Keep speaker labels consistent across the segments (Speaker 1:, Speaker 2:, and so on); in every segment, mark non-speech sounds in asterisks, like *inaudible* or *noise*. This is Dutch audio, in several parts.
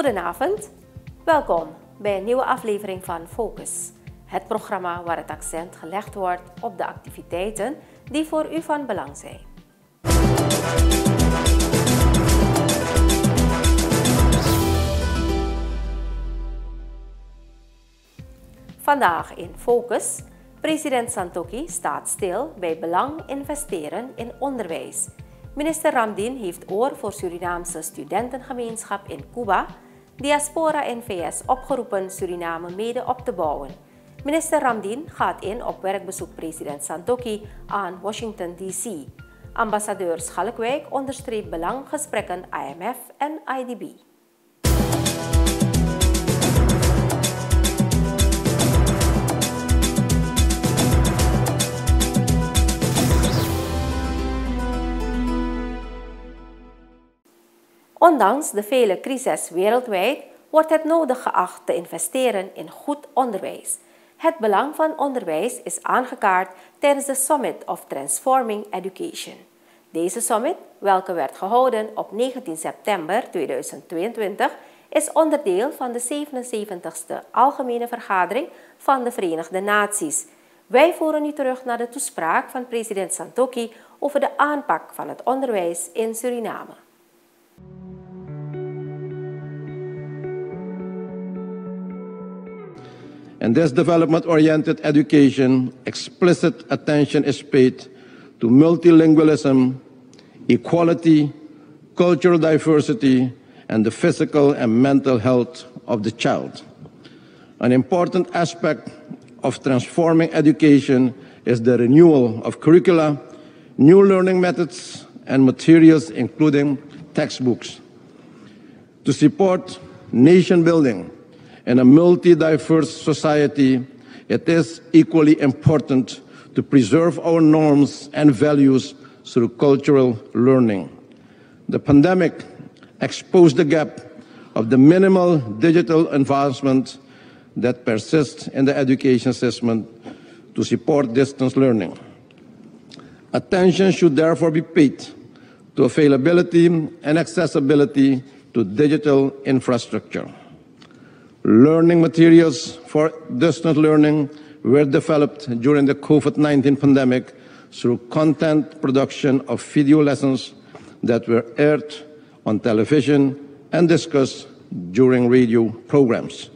Speaker 1: Goedenavond, welkom bij een nieuwe aflevering van Focus. Het programma waar het accent gelegd wordt op de activiteiten die voor u van belang zijn. Vandaag in Focus. President Santoki staat stil bij belang investeren in onderwijs. Minister Ramdin heeft oor voor Surinaamse studentengemeenschap in Cuba, diaspora in VS opgeroepen Suriname mede op te bouwen. Minister Ramdin gaat in op werkbezoek president Santoki aan Washington DC. Ambassadeur Schalkwijk onderstreept belang gesprekken IMF en IDB. Ondanks de vele crises wereldwijd wordt het nodig geacht te investeren in goed onderwijs. Het belang van onderwijs is aangekaart tijdens de Summit of Transforming Education. Deze summit, welke werd gehouden op 19 september 2022, is onderdeel van de 77ste Algemene Vergadering van de Verenigde Naties. Wij voeren nu terug naar de toespraak van president Santoki over de aanpak van het onderwijs in Suriname.
Speaker 2: In this development-oriented education, explicit attention is paid to multilingualism, equality, cultural diversity, and the physical and mental health of the child. An important aspect of transforming education is the renewal of curricula, new learning methods, and materials, including textbooks. To support nation building, in a multi-diverse society, it is equally important to preserve our norms and values through cultural learning. The pandemic exposed the gap of the minimal digital advancement that persists in the education system to support distance learning. Attention should therefore be paid to availability and accessibility to digital infrastructure. Learning materials for distance learning were developed during the COVID-19 pandemic through content production of video lessons that were aired on television and discussed during radio programs.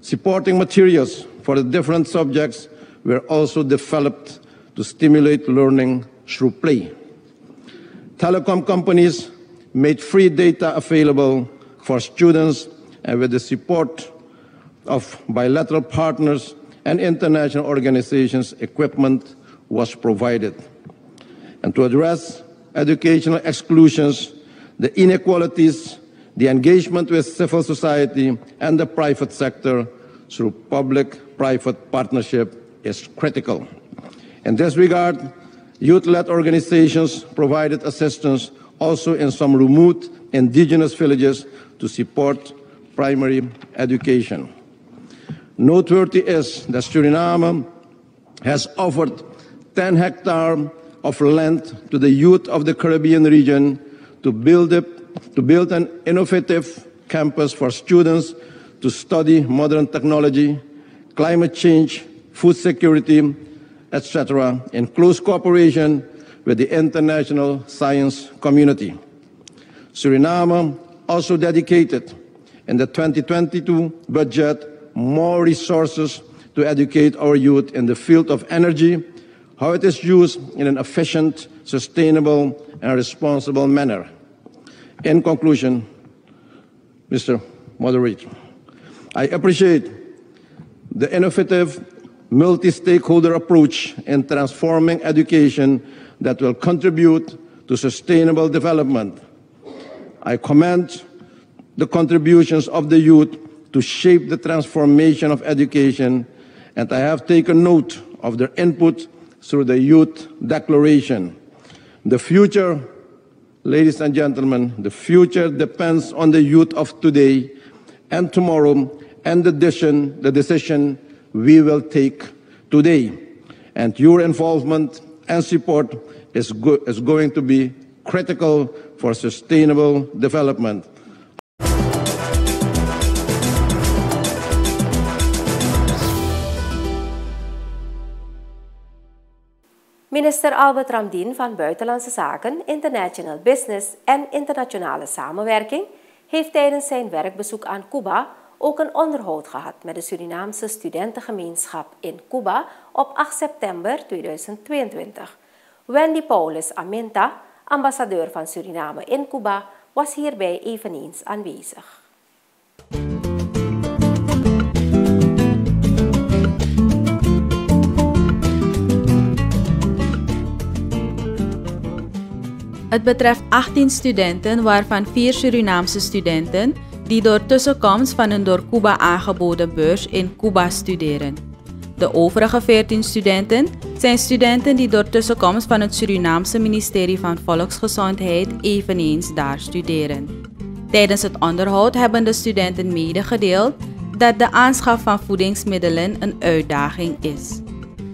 Speaker 2: Supporting materials for the different subjects were also developed to stimulate learning through play. Telecom companies made free data available for students with the support of bilateral partners and international organizations, equipment was provided. And to address educational exclusions, the inequalities, the engagement with civil society and the private sector through public-private partnership is critical. In this regard, youth-led organizations provided assistance also in some remote indigenous villages to support primary education. Noteworthy is that Suriname has offered 10 hectares of land to the youth of the Caribbean region to build, to build an innovative campus for students to study modern technology, climate change, food security, etc., in close cooperation with the international science community. Suriname also dedicated in the 2022 budget more resources to educate our youth in the field of energy, how it is used in an efficient, sustainable, and responsible manner. In conclusion, Mr. Moderator, I appreciate the innovative, multi-stakeholder approach in transforming education that will contribute to sustainable development. I commend the contributions of the youth to shape the transformation of education, and I have taken note of their input through the Youth Declaration. The future, ladies and gentlemen, the future depends on the youth of today and tomorrow and the decision, the decision we will take today. And your involvement and support is, go is going to be critical for sustainable development.
Speaker 1: Minister Albert Ramdien van Buitenlandse Zaken, International Business en Internationale Samenwerking heeft tijdens zijn werkbezoek aan Cuba ook een onderhoud gehad met de Surinaamse studentengemeenschap in Cuba op 8 september 2022. Wendy Paulus Aminta, ambassadeur van Suriname in Cuba, was hierbij eveneens aanwezig.
Speaker 3: Het betreft 18 studenten, waarvan 4 Surinaamse studenten, die door tussenkomst van een door Cuba aangeboden beurs in Cuba studeren. De overige 14 studenten zijn studenten die door tussenkomst van het Surinaamse ministerie van Volksgezondheid eveneens daar studeren. Tijdens het onderhoud hebben de studenten medegedeeld dat de aanschaf van voedingsmiddelen een uitdaging is.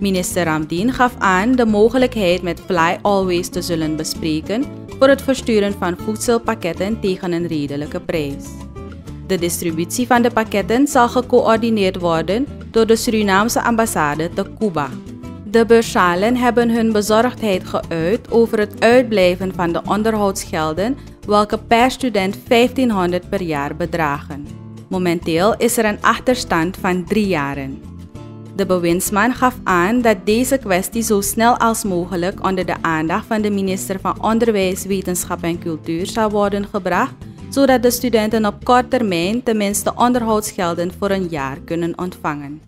Speaker 3: Minister Ramdien gaf aan de mogelijkheid met Fly Always te zullen bespreken voor het versturen van voedselpakketten tegen een redelijke prijs. De distributie van de pakketten zal gecoördineerd worden door de Surinaamse ambassade te Cuba. De Beursalen hebben hun bezorgdheid geuit over het uitblijven van de onderhoudsgelden, welke per student 1500 per jaar bedragen. Momenteel is er een achterstand van drie jaren. De bewindsman gaf aan dat deze kwestie zo snel als mogelijk onder de aandacht van de minister van Onderwijs, Wetenschap en Cultuur zou worden gebracht, zodat de studenten op kort termijn tenminste onderhoudsgelden voor een jaar kunnen ontvangen.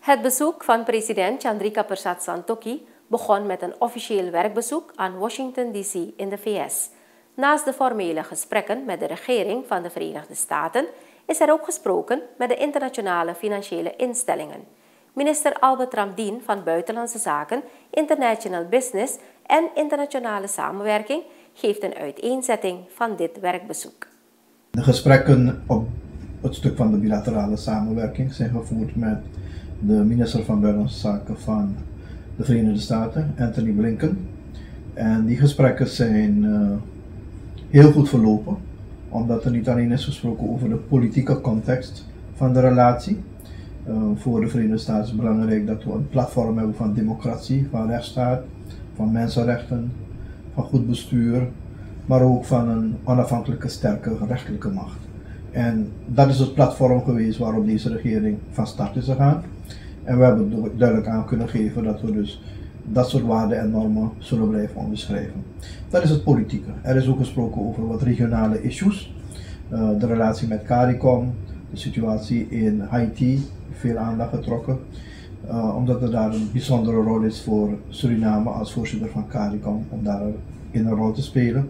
Speaker 1: Het bezoek van president Chandrika Persat Santokhi begon met een officieel werkbezoek aan Washington, D.C. in de VS. Naast de formele gesprekken met de regering van de Verenigde Staten is er ook gesproken met de internationale financiële instellingen. Minister Albert Ramdien van Buitenlandse Zaken, International Business en Internationale Samenwerking geeft een uiteenzetting van dit werkbezoek.
Speaker 2: De gesprekken op het stuk van de bilaterale samenwerking zijn gevoerd met de minister van Buitenlandse Zaken van de Verenigde Staten, Anthony Blinken. En die gesprekken zijn uh, heel goed verlopen, omdat er niet alleen is gesproken over de politieke context van de relatie. Uh, voor de Verenigde Staten is het belangrijk dat we een platform hebben van democratie, van rechtsstaat, van mensenrechten, van goed bestuur, maar ook van een onafhankelijke, sterke rechtelijke macht. En dat is het platform geweest waarop deze regering van start is gegaan. En we hebben duidelijk aan kunnen geven dat we dus dat soort waarden en normen zullen blijven onderschrijven. Dat is het politieke. Er is ook gesproken over wat regionale issues. Uh, de relatie met CARICOM, de situatie in Haiti, veel aandacht getrokken. Uh, omdat er daar een bijzondere rol is voor Suriname als voorzitter van CARICOM om daar in een rol te spelen.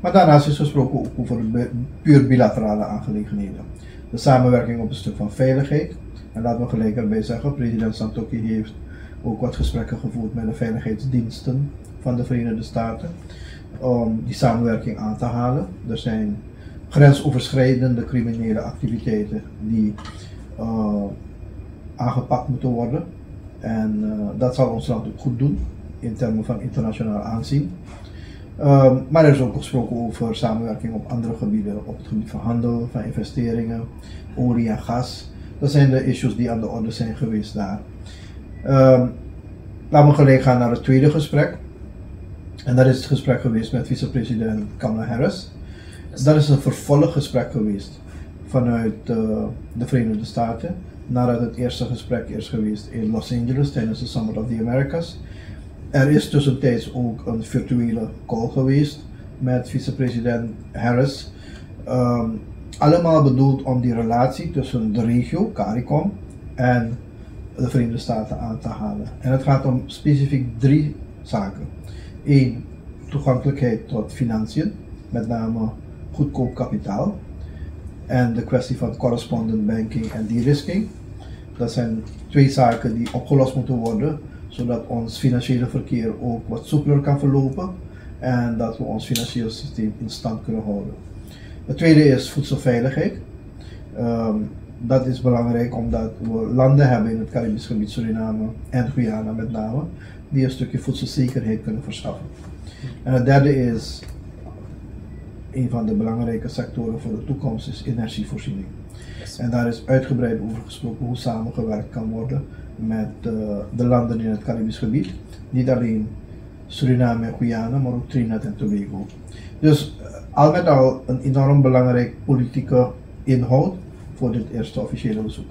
Speaker 2: Maar daarnaast is gesproken ook over puur bilaterale aangelegenheden. De samenwerking op een stuk van veiligheid, en laten we gelijk erbij zeggen, president Santoki heeft ook wat gesprekken gevoerd met de veiligheidsdiensten van de Verenigde Staten om die samenwerking aan te halen. Er zijn grensoverschrijdende criminele activiteiten die uh, aangepakt moeten worden. En uh, dat zal ons land ook goed doen in termen van internationaal aanzien. Um, maar er is ook gesproken over samenwerking op andere gebieden, op het gebied van handel, van investeringen, olie en gas. Dat zijn de issues die aan de orde zijn geweest daar. Laten we gelijk gaan naar het tweede gesprek. En dat is het gesprek geweest met vicepresident Kamala Harris. Dat is een vervolggesprek geweest vanuit uh, de Verenigde Staten. Nadat het eerste gesprek is geweest in Los Angeles tijdens de Summit of the Americas. Er is tussentijds ook een virtuele call geweest met vicepresident Harris. Um, allemaal bedoeld om die relatie tussen de regio, CARICOM, en de Verenigde Staten aan te halen. En het gaat om specifiek drie zaken. Eén, toegankelijkheid tot financiën, met name goedkoop kapitaal. En de kwestie van correspondent banking en de-risking. Dat zijn twee zaken die opgelost moeten worden, zodat ons financiële verkeer ook wat soepeler kan verlopen en dat we ons financieel systeem in stand kunnen houden. Het tweede is voedselveiligheid. Um, dat is belangrijk omdat we landen hebben in het Caribisch gebied, Suriname en Guyana met name, die een stukje voedselzekerheid kunnen verschaffen. En het derde is
Speaker 4: een van de belangrijke sectoren voor de toekomst is energievoorziening. En daar is uitgebreid over gesproken hoe samengewerkt kan worden met uh, de landen in het Caribisch gebied. Niet alleen Suriname en Guyana, maar ook Trinidad en Tobago. Dus al met al een enorm belangrijk politieke inhoud voor dit eerste officiële bezoek.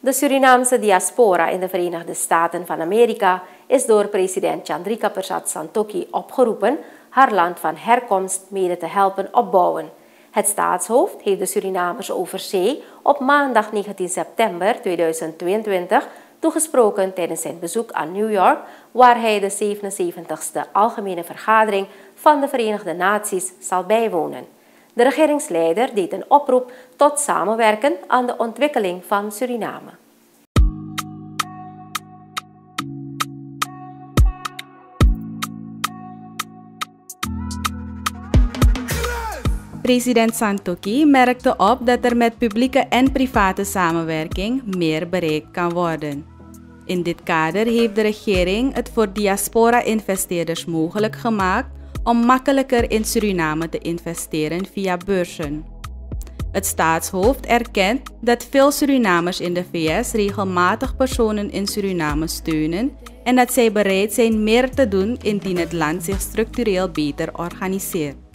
Speaker 1: De Surinaamse diaspora in de Verenigde Staten van Amerika is door president Chandrika Persat Santokhi opgeroepen haar land van herkomst mede te helpen opbouwen. Het staatshoofd heeft de Surinamers over zee op maandag 19 september 2022 toegesproken tijdens zijn bezoek aan New York, waar hij de 77ste Algemene Vergadering van de Verenigde Naties zal bijwonen. De regeringsleider deed een oproep tot samenwerken aan de ontwikkeling van Suriname.
Speaker 3: President Santoki merkte op dat er met publieke en private samenwerking meer bereikt kan worden. In dit kader heeft de regering het voor diaspora-investeerders mogelijk gemaakt om makkelijker in Suriname te investeren via beurzen. Het staatshoofd erkent dat veel Surinamers in de VS regelmatig personen in Suriname steunen en dat zij bereid zijn meer te doen indien het land zich structureel beter organiseert.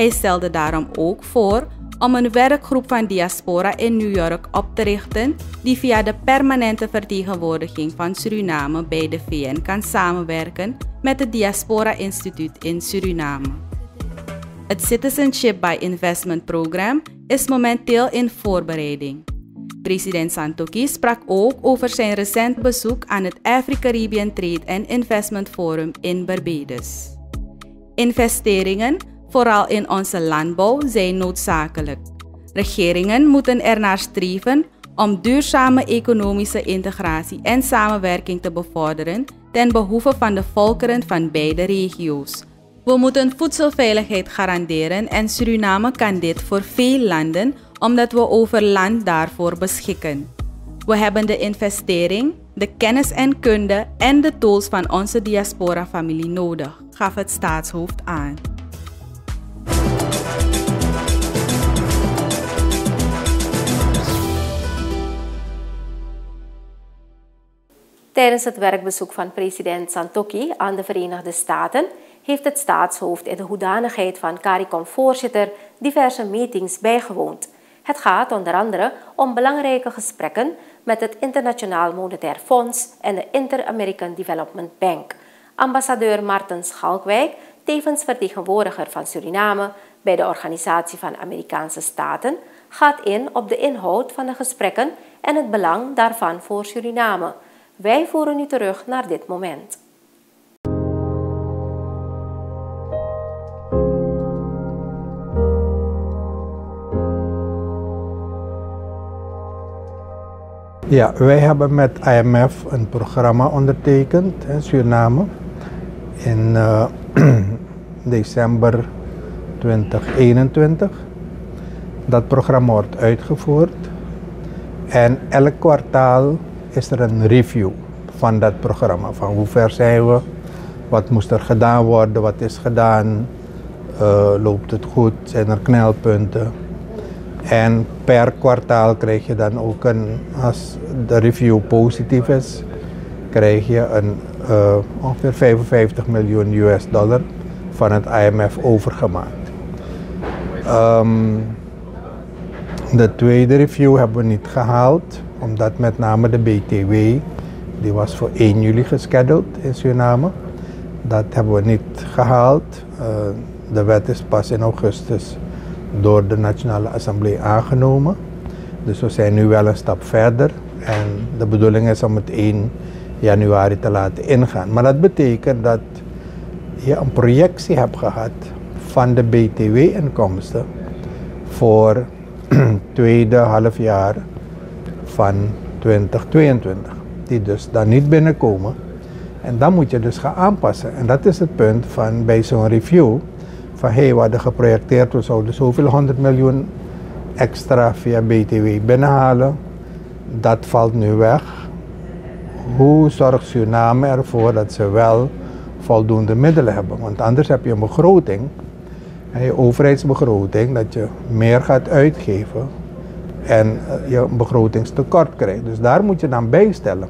Speaker 3: Hij stelde daarom ook voor om een werkgroep van diaspora in New York op te richten die via de permanente vertegenwoordiging van Suriname bij de VN kan samenwerken met het Diaspora Instituut in Suriname. Het Citizenship by Investment Program is momenteel in voorbereiding. President Santoki sprak ook over zijn recent bezoek aan het Afro-Caribbean Trade and Investment Forum in Barbados. Investeringen vooral in onze landbouw, zijn noodzakelijk. Regeringen moeten ernaar streven om duurzame economische integratie en samenwerking te bevorderen ten behoeve van de volkeren van beide regio's. We moeten voedselveiligheid garanderen en Suriname kan dit voor veel landen omdat we over land daarvoor beschikken. We hebben de investering, de kennis en kunde en de tools van onze diaspora-familie nodig, gaf het staatshoofd aan.
Speaker 1: Tijdens het werkbezoek van president Santoki aan de Verenigde Staten heeft het staatshoofd in de hoedanigheid van CARICOM-voorzitter diverse meetings bijgewoond. Het gaat onder andere om belangrijke gesprekken met het Internationaal Monetair Fonds en de Inter-American Development Bank. Ambassadeur Martin Schalkwijk, tevens vertegenwoordiger van Suriname bij de Organisatie van Amerikaanse Staten, gaat in op de inhoud van de gesprekken en het belang daarvan voor Suriname. Wij voeren u terug naar dit moment.
Speaker 5: Ja, wij hebben met IMF een programma ondertekend in Suriname in uh, *clears throat* december 2021. Dat programma wordt uitgevoerd en elk kwartaal is er een review van dat programma. Van hoe ver zijn we, wat moest er gedaan worden, wat is gedaan, uh, loopt het goed, zijn er knelpunten. En per kwartaal krijg je dan ook een, als de review positief is, krijg je een uh, ongeveer 55 miljoen US dollar van het IMF overgemaakt. Um, de tweede review hebben we niet gehaald omdat met name de BTW, die was voor 1 juli geschedeld in Suriname. Dat hebben we niet gehaald. Uh, de wet is pas in augustus door de Nationale Assemblée aangenomen. Dus we zijn nu wel een stap verder. En de bedoeling is om het 1 januari te laten ingaan. Maar dat betekent dat je een projectie hebt gehad van de BTW-inkomsten voor *clears throat* tweede halfjaar van 2022. Die dus dan niet binnenkomen. En dan moet je dus gaan aanpassen. En dat is het punt van bij zo'n review. Van hé, hey, we hadden geprojecteerd, we zouden zoveel 100 miljoen extra via BTW binnenhalen. Dat valt nu weg. Hoe zorgt Suriname ervoor dat ze wel voldoende middelen hebben? Want anders heb je een begroting, je overheidsbegroting, dat je meer gaat uitgeven en je een begrotingstekort krijgt. Dus daar moet je dan bijstellen.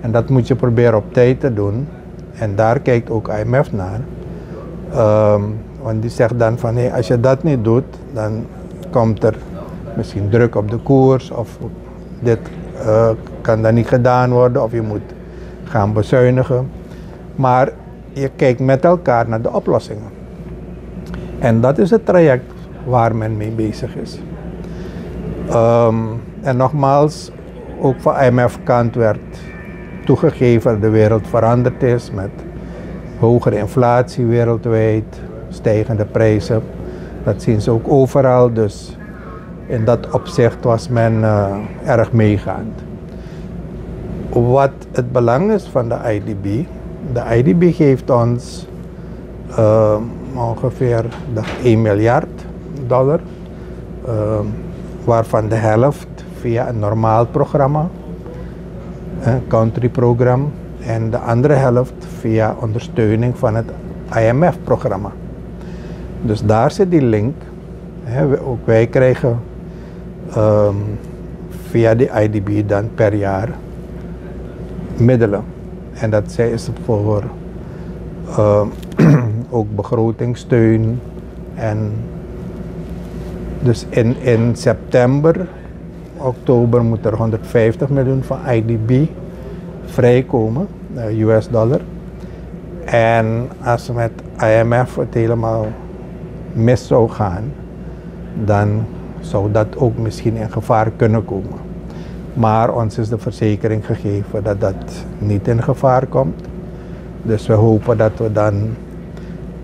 Speaker 5: En dat moet je proberen op tijd te doen. En daar kijkt ook IMF naar. Um, want die zegt dan van hey, als je dat niet doet, dan komt er misschien druk op de koers of dit uh, kan dan niet gedaan worden of je moet gaan bezuinigen. Maar je kijkt met elkaar naar de oplossingen. En dat is het traject waar men mee bezig is. Um, en nogmaals, ook van IMF-kant werd toegegeven dat de wereld veranderd is met hogere inflatie wereldwijd, stijgende prijzen. Dat zien ze ook overal, dus in dat opzicht was men uh, erg meegaand. Wat het belang is van de IDB, de IDB geeft ons uh, ongeveer 1 miljard dollar, uh, waarvan de helft via een normaal programma, een country programma, en de andere helft via ondersteuning van het IMF-programma. Dus daar zit die link. ook wij krijgen um, via de IDB dan per jaar middelen. En dat is voor uh, *clears throat* ook begrotingssteun. En dus in, in september, oktober moet er 150 miljoen van IDB vrijkomen, uh, US dollar. En als met IMF het helemaal mis zou gaan, dan zou dat ook misschien in gevaar kunnen komen. Maar ons is de verzekering gegeven dat dat niet in gevaar komt. Dus we hopen dat we dan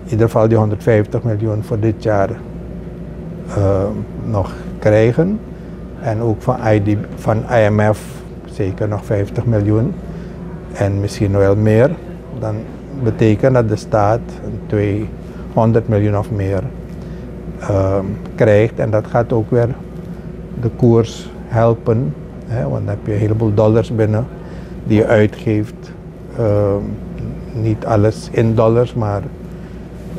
Speaker 5: in ieder geval die 150 miljoen voor dit jaar uh, nog krijgen. En ook van, ID, van IMF zeker nog 50 miljoen en misschien wel meer. Dan betekent dat de staat 200 miljoen of meer uh, krijgt. En dat gaat ook weer de koers helpen. Hè, want dan heb je een heleboel dollars binnen die je uitgeeft. Uh, niet alles in dollars, maar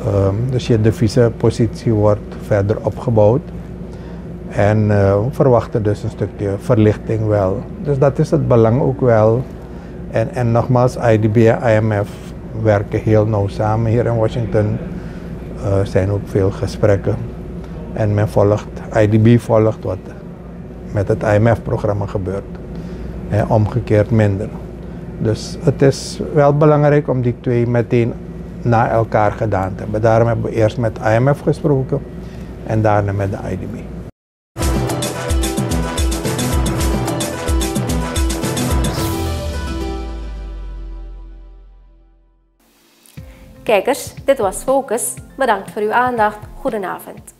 Speaker 5: uh, dus je deviezenpositie wordt verder opgebouwd. En uh, we verwachten dus een stukje verlichting wel. Dus dat is het belang ook wel. En, en nogmaals, IDB en IMF werken heel nauw samen hier in Washington. Er uh, zijn ook veel gesprekken. En men volgt, IDB volgt wat met het IMF-programma gebeurt. En omgekeerd minder. Dus het is wel belangrijk om die twee meteen na elkaar gedaan hebben. Daarom hebben we eerst met IMF gesproken en daarna met de IDB.
Speaker 1: Kijkers, dit was Focus. Bedankt voor uw aandacht. Goedenavond.